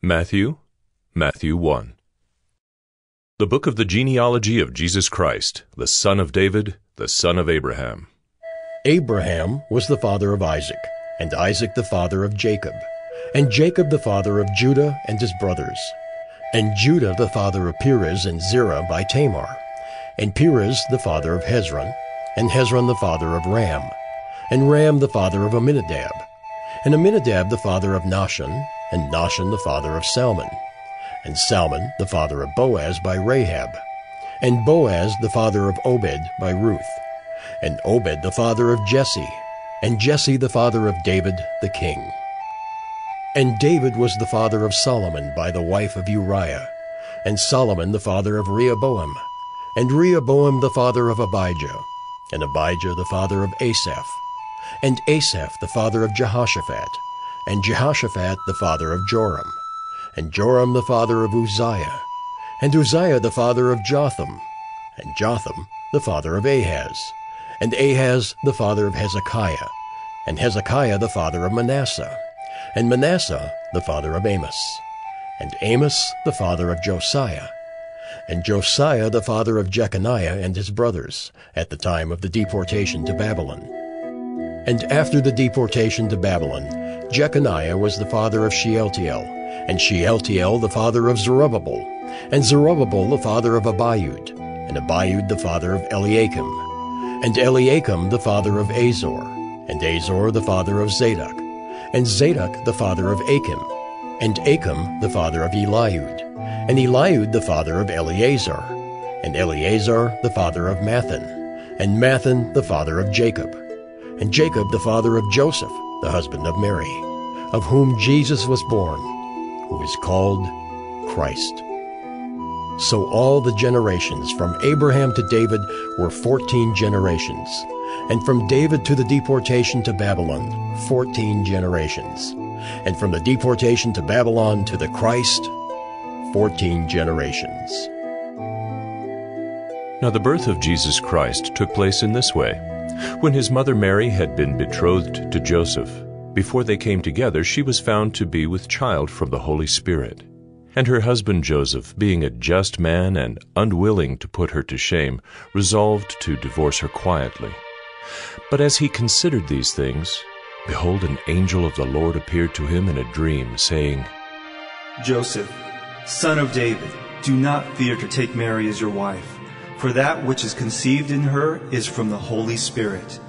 Matthew, Matthew 1. The book of the genealogy of Jesus Christ, the son of David, the son of Abraham. Abraham was the father of Isaac, and Isaac the father of Jacob, and Jacob the father of Judah and his brothers, and Judah the father of Perez and Zerah by Tamar, and Perez the father of Hezron, and Hezron the father of Ram, and Ram the father of Amminadab, and Amminadab the father of Nahshon, and Nahshon the father of Salmon, and Salmon the father of Boaz by Rahab, and Boaz the father of Obed by Ruth, and Obed the father of Jesse, and Jesse the father of David the king. And David was the father of Solomon by the wife of Uriah, and Solomon the father of Rehoboam, and Rehoboam the father of Abijah, and Abijah the father of Asaph, and Asaph the father of Jehoshaphat, and Jehoshaphat the father of Joram, and Joram the father of Uzziah, and Uzziah the father of Jotham, and Jotham the father of Ahaz, and Ahaz the father of Hezekiah, and Hezekiah the father of Manasseh, and Manasseh the father of Amos, and Amos the father of Josiah, and Josiah the father of Jeconiah and his brothers, at the time of the deportation to Babylon. And after the deportation to Babylon, Jeconiah was the father of Shealtiel, and Shealtiel the father of Zerubbabel, and Zerubbabel the father of Abiud, and Abiud the father of Eliakim, and Eliakim the father of Azor, and Azor the father of Zadok, and Zadok the father of Achim, and Achim the father of Eliud, and Eliud the father of Eleazar, and Eleazar the father of Matthan, and Matthan the father of Jacob, and Jacob the father of Joseph, the husband of Mary, of whom Jesus was born, who is called Christ. So all the generations from Abraham to David were fourteen generations, and from David to the deportation to Babylon, fourteen generations, and from the deportation to Babylon to the Christ, fourteen generations. Now the birth of Jesus Christ took place in this way. When his mother Mary had been betrothed to Joseph, before they came together, she was found to be with child from the Holy Spirit. And her husband Joseph, being a just man and unwilling to put her to shame, resolved to divorce her quietly. But as he considered these things, behold, an angel of the Lord appeared to him in a dream, saying, Joseph, son of David, do not fear to take Mary as your wife, for that which is conceived in her is from the Holy Spirit.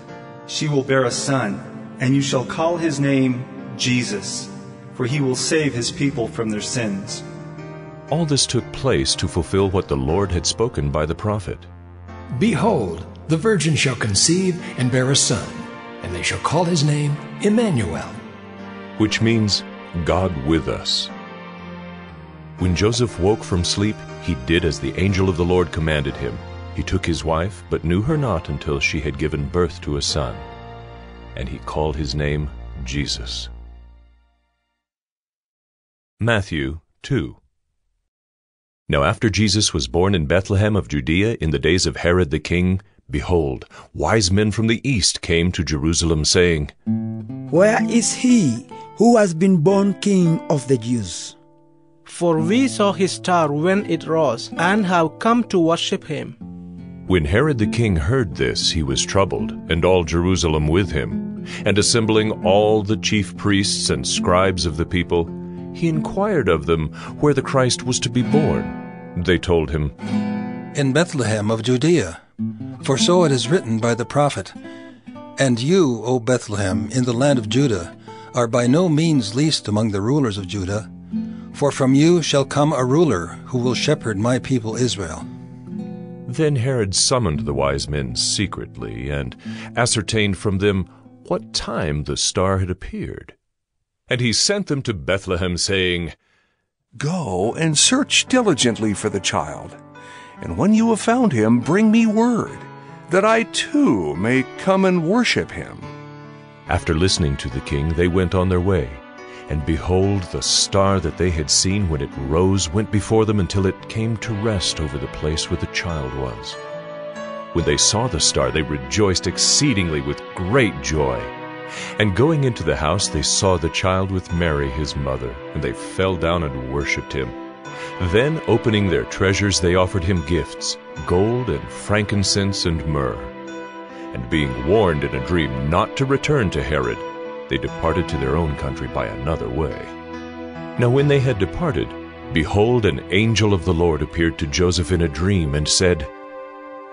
She will bear a son, and you shall call his name Jesus, for he will save his people from their sins. All this took place to fulfill what the Lord had spoken by the prophet. Behold, the virgin shall conceive and bear a son, and they shall call his name Emmanuel. which means God with us. When Joseph woke from sleep, he did as the angel of the Lord commanded him. He took his wife, but knew her not until she had given birth to a son. And he called his name Jesus. Matthew 2 Now after Jesus was born in Bethlehem of Judea in the days of Herod the king, behold, wise men from the east came to Jerusalem, saying, Where is he who has been born King of the Jews? For we saw his star when it rose, and have come to worship him. When Herod the king heard this, he was troubled, and all Jerusalem with him. And assembling all the chief priests and scribes of the people, he inquired of them where the Christ was to be born. They told him, in Bethlehem of Judea. For so it is written by the prophet, And you, O Bethlehem, in the land of Judah, are by no means least among the rulers of Judah, for from you shall come a ruler who will shepherd my people Israel. Then Herod summoned the wise men secretly, and ascertained from them what time the star had appeared. And he sent them to Bethlehem, saying, Go and search diligently for the child, and when you have found him, bring me word, that I too may come and worship him. After listening to the king, they went on their way. And behold, the star that they had seen when it rose went before them until it came to rest over the place where the child was. When they saw the star, they rejoiced exceedingly with great joy. And going into the house, they saw the child with Mary his mother, and they fell down and worshipped him. Then, opening their treasures, they offered him gifts, gold and frankincense and myrrh. And being warned in a dream not to return to Herod, they departed to their own country by another way. Now when they had departed, behold, an angel of the Lord appeared to Joseph in a dream and said,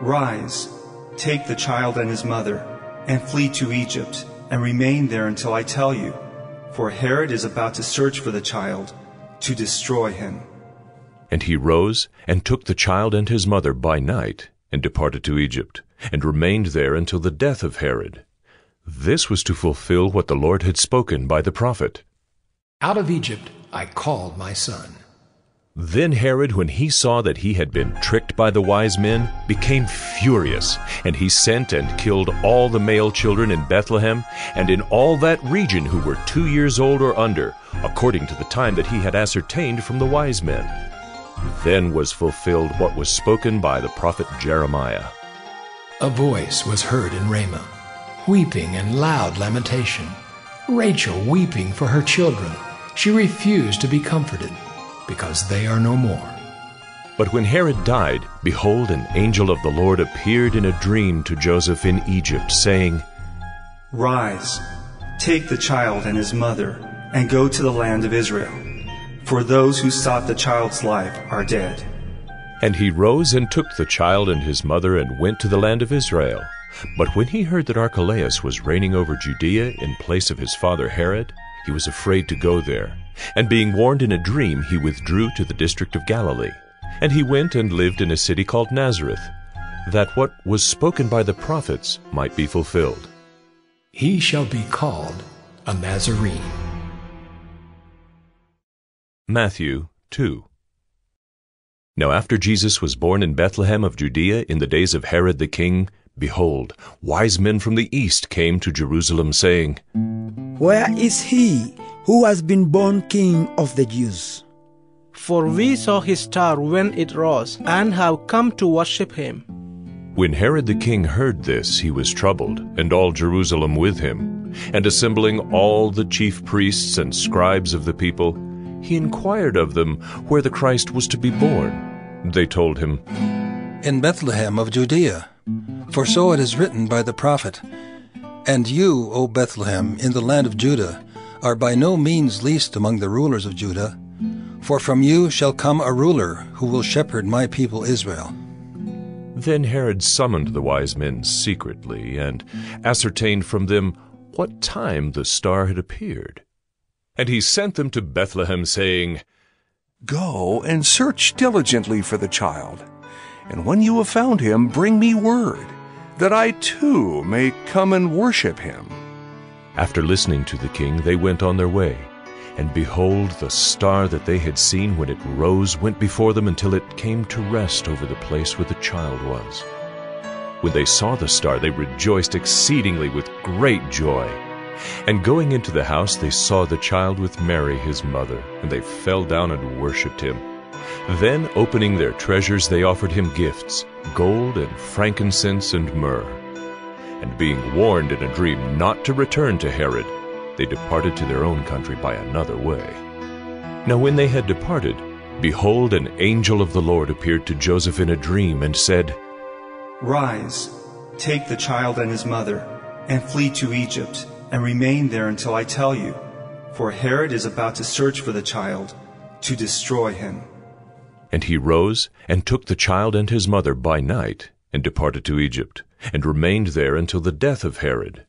Rise, take the child and his mother, and flee to Egypt, and remain there until I tell you, for Herod is about to search for the child to destroy him. And he rose and took the child and his mother by night and departed to Egypt, and remained there until the death of Herod. This was to fulfill what the Lord had spoken by the prophet. Out of Egypt I called my son. Then Herod, when he saw that he had been tricked by the wise men, became furious, and he sent and killed all the male children in Bethlehem and in all that region who were two years old or under, according to the time that he had ascertained from the wise men. Then was fulfilled what was spoken by the prophet Jeremiah. A voice was heard in Ramah, weeping and loud lamentation. Rachel weeping for her children. She refused to be comforted, because they are no more. But when Herod died, behold, an angel of the Lord appeared in a dream to Joseph in Egypt, saying, Rise, take the child and his mother, and go to the land of Israel, for those who sought the child's life are dead. And he rose and took the child and his mother and went to the land of Israel. But when he heard that Archelaus was reigning over Judea in place of his father Herod, he was afraid to go there. And being warned in a dream, he withdrew to the district of Galilee. And he went and lived in a city called Nazareth, that what was spoken by the prophets might be fulfilled. He shall be called a Nazarene. Matthew 2 Now after Jesus was born in Bethlehem of Judea in the days of Herod the king, behold, wise men from the east came to Jerusalem, saying, Where is he who has been born King of the Jews? For we saw his star when it rose, and have come to worship him. When Herod the king heard this, he was troubled, and all Jerusalem with him. And assembling all the chief priests and scribes of the people, he inquired of them where the Christ was to be born. They told him, In Bethlehem of Judea, for so it is written by the prophet, And you, O Bethlehem, in the land of Judah, are by no means least among the rulers of Judah, for from you shall come a ruler who will shepherd my people Israel. Then Herod summoned the wise men secretly, and ascertained from them what time the star had appeared. And he sent them to Bethlehem, saying, Go and search diligently for the child, and when you have found him, bring me word, that I too may come and worship him. After listening to the king, they went on their way. And behold, the star that they had seen when it rose went before them until it came to rest over the place where the child was. When they saw the star, they rejoiced exceedingly with great joy. And going into the house, they saw the child with Mary his mother, and they fell down and worshipped him. Then, opening their treasures, they offered him gifts, gold and frankincense and myrrh. And being warned in a dream not to return to Herod, they departed to their own country by another way. Now when they had departed, behold, an angel of the Lord appeared to Joseph in a dream and said, Rise, take the child and his mother, and flee to Egypt, and remain there until I tell you, for Herod is about to search for the child to destroy him. And he rose and took the child and his mother by night and departed to Egypt, and remained there until the death of Herod.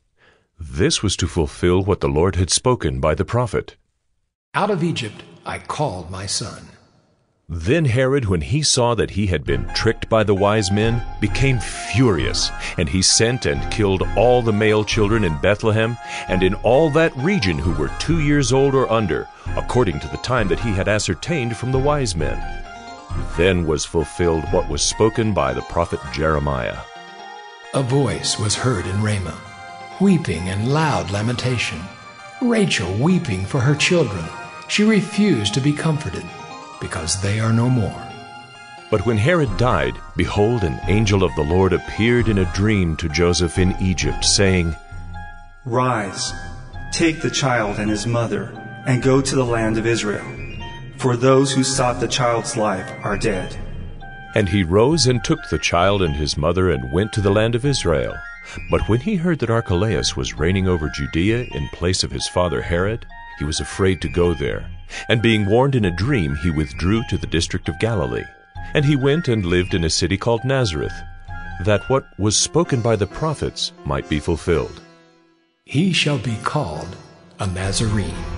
This was to fulfill what the Lord had spoken by the prophet. Out of Egypt I called my son. Then Herod, when he saw that he had been tricked by the wise men, became furious, and he sent and killed all the male children in Bethlehem and in all that region who were two years old or under, according to the time that he had ascertained from the wise men. Then was fulfilled what was spoken by the prophet Jeremiah. A voice was heard in Ramah, weeping and loud lamentation. Rachel weeping for her children. She refused to be comforted, because they are no more. But when Herod died, behold, an angel of the Lord appeared in a dream to Joseph in Egypt, saying, Rise, take the child and his mother, and go to the land of Israel, for those who sought the child's life are dead. And he rose and took the child and his mother and went to the land of Israel. But when he heard that Archelaus was reigning over Judea in place of his father Herod, he was afraid to go there. And being warned in a dream, he withdrew to the district of Galilee. And he went and lived in a city called Nazareth, that what was spoken by the prophets might be fulfilled. He shall be called a Nazarene.